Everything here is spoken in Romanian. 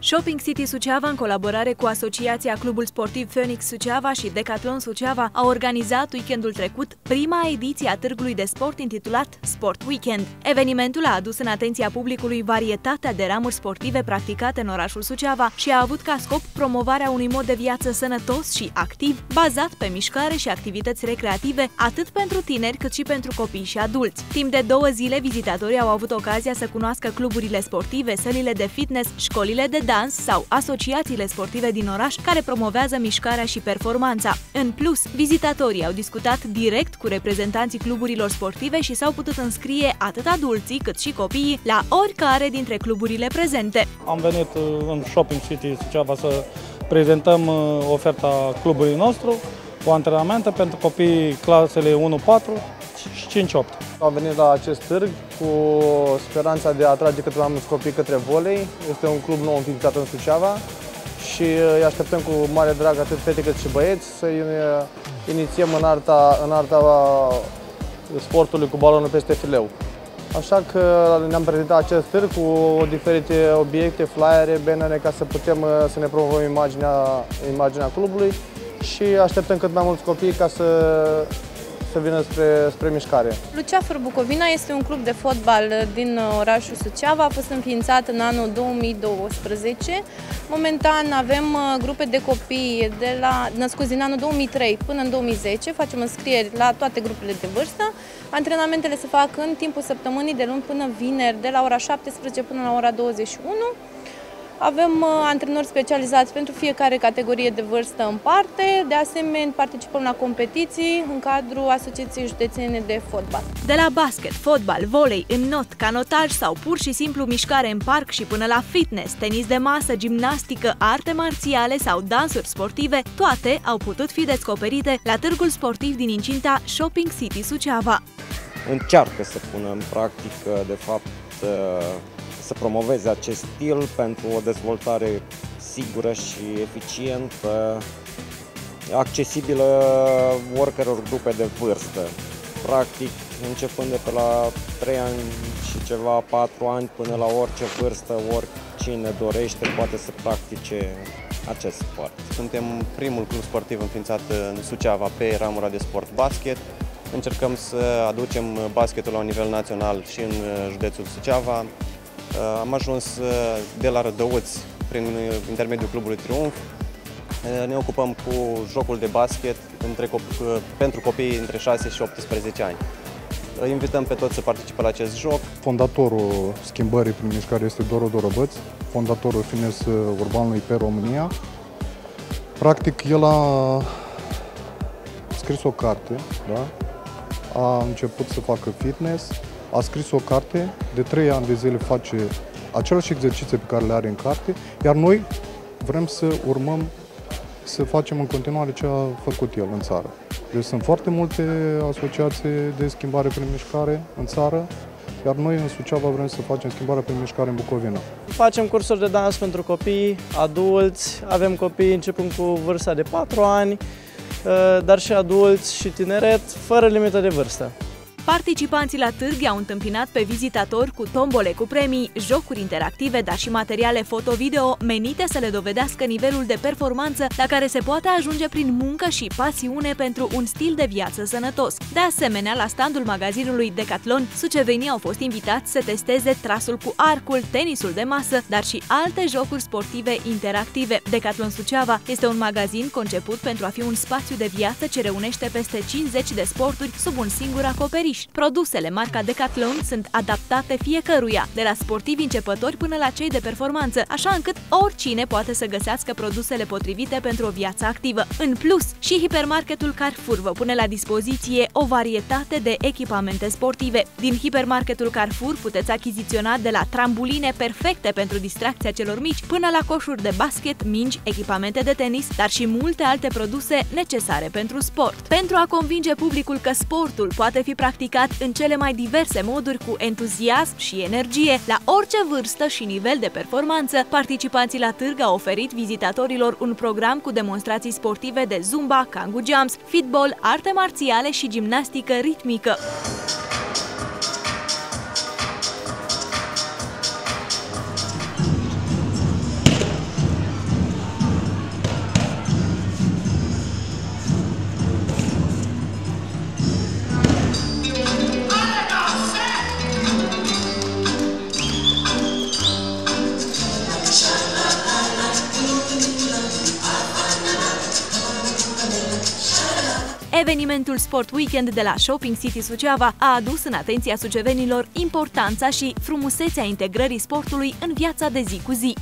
Shopping City Suceava, în colaborare cu Asociația Clubul Sportiv Phoenix Suceava și Decathlon Suceava, a organizat weekendul trecut prima ediție a târgului de sport intitulat Sport Weekend. Evenimentul a adus în atenția publicului varietatea de ramuri sportive practicate în orașul Suceava și a avut ca scop promovarea unui mod de viață sănătos și activ, bazat pe mișcare și activități recreative, atât pentru tineri cât și pentru copii și adulți. Timp de două zile, vizitatorii au avut ocazia să cunoască cluburile sportive, sălile de fitness, școlile de dans sau asociațiile sportive din oraș care promovează mișcarea și performanța. În plus, vizitatorii au discutat direct cu reprezentanții cluburilor sportive și s-au putut înscrie atât adulții cât și copiii la oricare dintre cluburile prezente. Am venit uh, în Shopping City Suceava să prezentăm uh, oferta clubului nostru cu antrenamente pentru copii clasele 1-4 și 5-8. Am venit la acest târg cu speranța de a atrage cât mai mulți copii către volei. Este un club nou înființat în Suceava și îi așteptăm cu mare drag atât fete cât și băieți să inițiem în arta, în arta sportului cu balonul peste fileu. Așa că ne-am prezentat acest târg cu diferite obiecte, flyere, bannere ca să putem să ne promovăm imaginea, imaginea clubului și așteptăm cât mai mulți copii ca să să vină spre, spre mișcare. Luceafăr Bucovina este un club de fotbal din orașul Suceava, a fost înființat în anul 2012. Momentan avem uh, grupe de copii de la, născuți din anul 2003 până în 2010, facem înscrieri la toate grupele de vârstă. Antrenamentele se fac în timpul săptămânii de luni până vineri, de la ora 17 până la ora 21. Avem uh, antrenori specializați pentru fiecare categorie de vârstă în parte. De asemenea, participăm la competiții în cadrul Asociației Județene de Fotbal. De la basket, fotbal, volei, înnot, canotaj sau pur și simplu mișcare în parc și până la fitness, tenis de masă, gimnastică, arte marțiale sau dansuri sportive, toate au putut fi descoperite la târgul sportiv din incinta Shopping City Suceava. Încearcă să pună în practică, de fapt, uh, să promoveze acest stil pentru o dezvoltare sigură și eficientă, accesibilă oricăror grupe de vârstă. Practic, începând de pe la 3 ani și ceva, 4 ani, până la orice vârstă, oricine dorește poate să practice acest sport. Suntem primul club sportiv înființat în Suceava pe ramura de sport basket. Încercăm să aducem basketul la un nivel național și în județul Suceava. Uh, am ajuns uh, de la Rădăuți prin uh, intermediul Clubului Triumf. Ne ocupăm cu jocul de basket între, pentru copii între 6 și 18 ani. Îi invităm pe toți să participe la acest joc. Fondatorul schimbării prin mișcare este Doru Dorobăț, fondatorul Fines Urbanului pe România. Practic, el a scris o carte, da? a început să facă fitness, a scris o carte, de trei ani de zile face aceleași exerciții pe care le are în carte, iar noi vrem să urmăm să facem în continuare ce a făcut el în țară. Deci sunt foarte multe asociații de schimbare prin mișcare în țară, iar noi în Suceava vrem să facem schimbarea prin mișcare în Bucovina. Facem cursuri de dans pentru copii, adulți, avem copii începând cu vârsta de 4 ani, dar și adulți și tineret, fără limită de vârstă. Participanții la târg au întâmpinat pe vizitatori cu tombole cu premii, jocuri interactive, dar și materiale foto-video menite să le dovedească nivelul de performanță la care se poate ajunge prin muncă și pasiune pentru un stil de viață sănătos. De asemenea, la standul magazinului Decathlon, sucevenii au fost invitați să testeze trasul cu arcul, tenisul de masă, dar și alte jocuri sportive interactive. Decathlon Suceava este un magazin conceput pentru a fi un spațiu de viață ce reunește peste 50 de sporturi sub un singur acoperiș activiști. Produsele marca Decathlon sunt adaptate fiecăruia, de la sportivi începători până la cei de performanță, așa încât oricine poate să găsească produsele potrivite pentru o viață activă. În plus, și hipermarketul Carrefour vă pune la dispoziție o varietate de echipamente sportive. Din hipermarketul Carrefour puteți achiziționa de la trambuline perfecte pentru distracția celor mici până la coșuri de basket, mingi, echipamente de tenis, dar și multe alte produse necesare pentru sport. Pentru a convinge publicul că sportul poate fi practicat practicat în cele mai diverse moduri cu entuziasm și energie, la orice vârstă și nivel de performanță, participanții la târg au oferit vizitatorilor un program cu demonstrații sportive de zumba, kangu jumps, fitball, arte marțiale și gimnastică ritmică. Evenimentul Sport Weekend de la Shopping City Suceava a adus în atenția sucevenilor importanța și frumusețea integrării sportului în viața de zi cu zi.